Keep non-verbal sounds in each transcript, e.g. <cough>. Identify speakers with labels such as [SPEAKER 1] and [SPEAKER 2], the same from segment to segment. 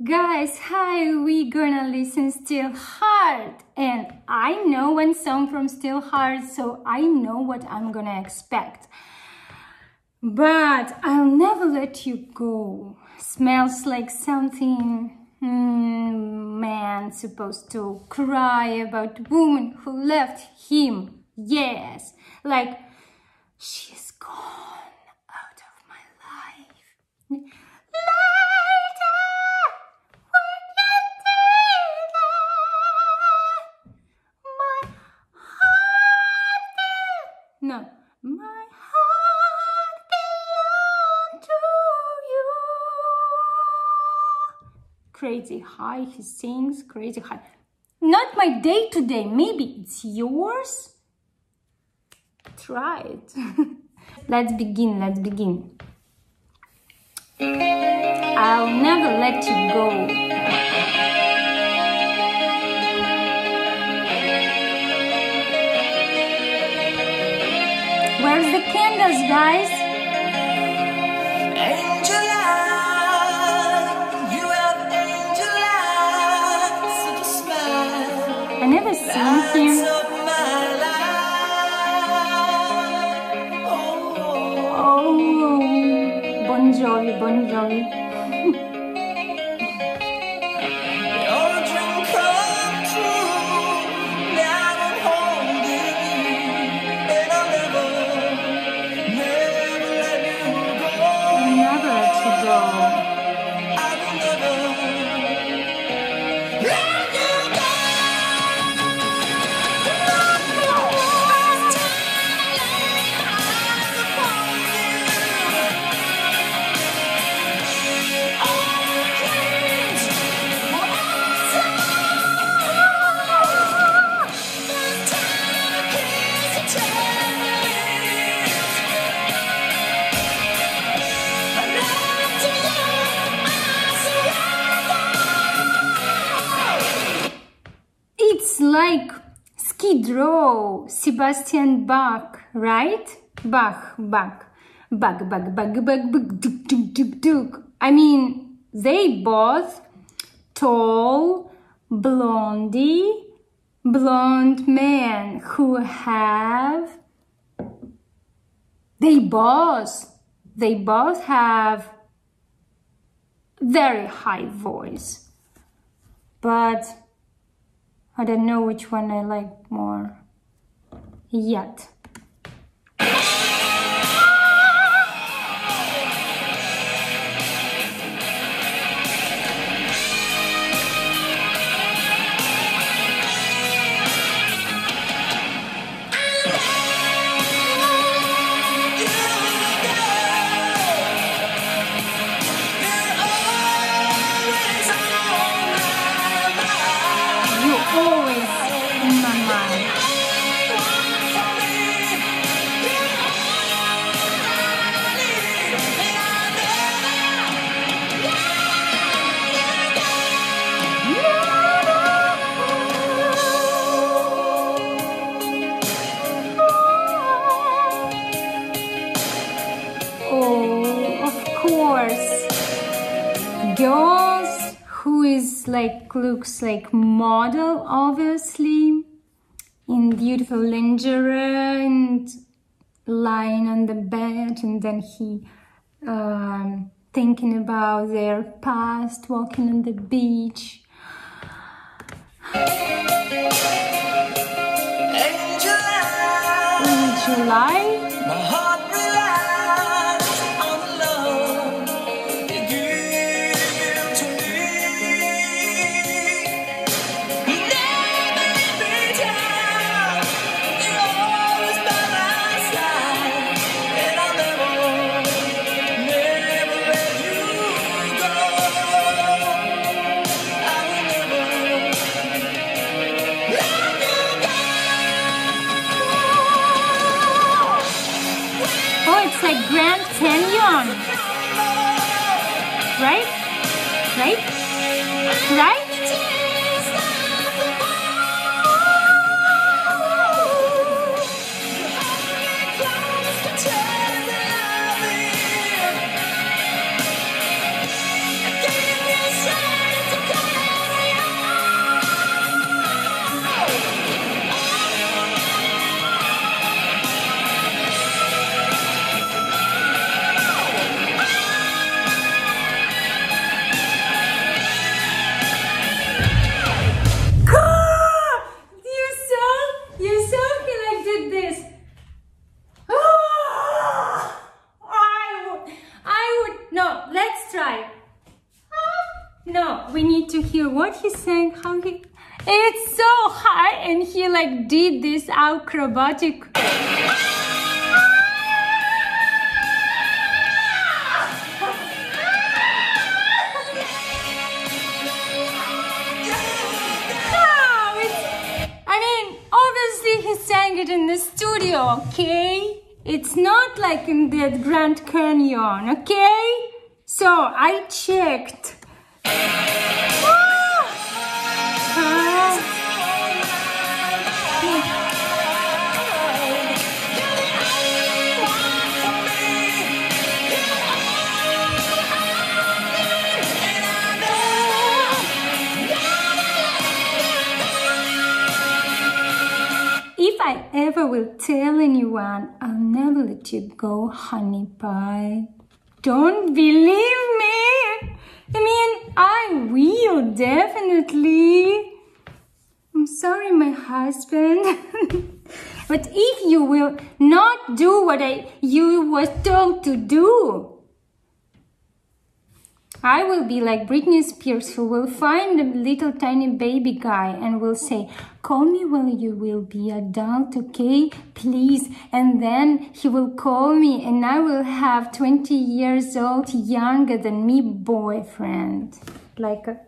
[SPEAKER 1] Guys, hi, we gonna listen Steelheart. And I know one song from Steelheart, so I know what I'm gonna expect. But I'll never let you go. Smells like something mm, man supposed to cry about woman who left him. Yes, like she's gone out of my life. No. My heart belongs to you. Crazy high, he sings crazy high. Not my day today, maybe it's yours? Try it. <laughs> let's begin, let's begin. I'll never let you go. Candles, guys? Like Skid Row, Sebastian Bach, right? Bach, Bach, Bach, Bach, Bach, Bach, Bach, duk, duk, duk, duk. I mean, they both tall, blondie, blonde men who have they both they both have very high voice but I don't know which one I like more yet. Like looks like model obviously. In beautiful lingerie and lying on the bed and then he um, thinking about their past walking on the beach. In July right we need to hear what he sang, how he... It's so high and he like did this acrobatic... I mean, obviously he sang it in the studio, okay? It's not like in the Grand Canyon, okay? So I checked. Will tell anyone, I'll never let you go, honey pie. Don't believe me. I mean, I will definitely. I'm sorry, my husband. <laughs> but if you will not do what I you was told to do, I will be like Britney Spears who will find a little tiny baby guy and will say, call me when you will be adult, okay? Please. And then he will call me and I will have 20 years old younger than me boyfriend. Like a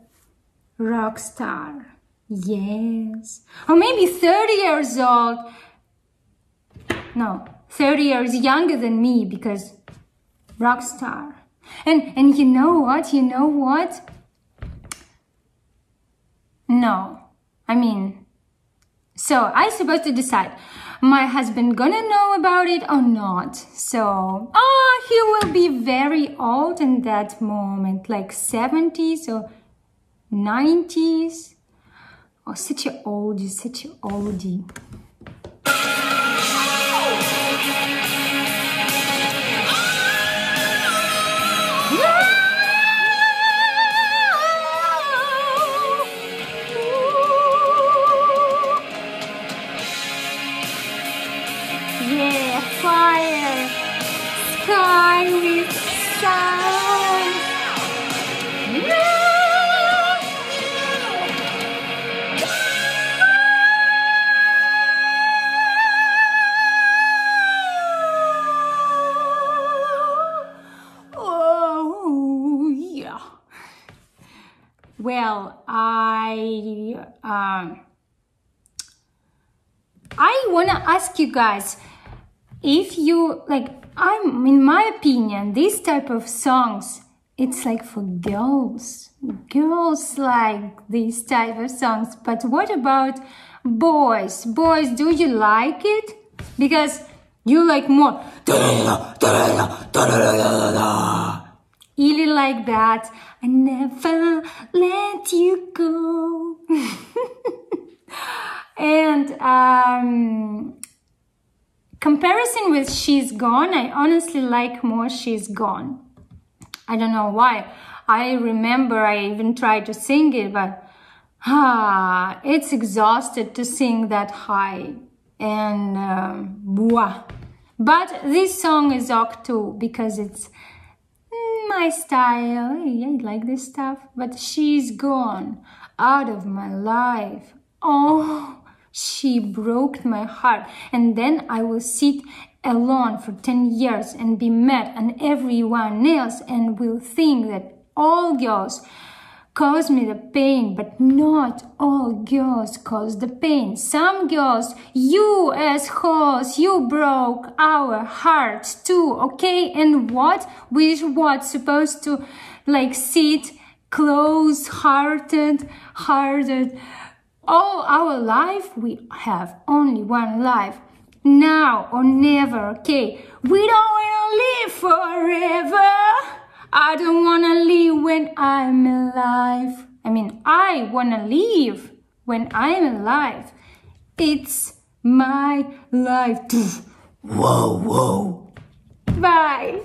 [SPEAKER 1] rock star. Yes. Or maybe 30 years old. No, 30 years younger than me because rock star. And and you know what? You know what? No. I mean, so I supposed to decide my husband gonna know about it or not. So, oh, he will be very old in that moment, like 70s or 90s. Oh, such a oldie, such a oldie. I um, I want to ask you guys if you like I'm in my opinion this type of songs it's like for girls. Girls like these type of songs. But what about boys? Boys do you like it? Because you like more really like that I never let you go <laughs> and um comparison with She's Gone, I honestly like more She's Gone. I don't know why. I remember I even tried to sing it, but ah, it's exhausted to sing that high. And um. But this song is ok too because it's my style. I like this stuff. But she's gone out of my life. Oh, she broke my heart. And then I will sit alone for 10 years and be mad at everyone else and will think that all girls cause me the pain, but not all girls cause the pain. Some girls, you as assholes, you broke our hearts too, okay? And what? We what supposed to like sit close hearted, hearted all our life we have only one life now or never okay we don't want to live forever i don't want to leave when i'm alive. I mean i want to live when i'm alive. It's my life. <laughs> Whoa whoa. Bye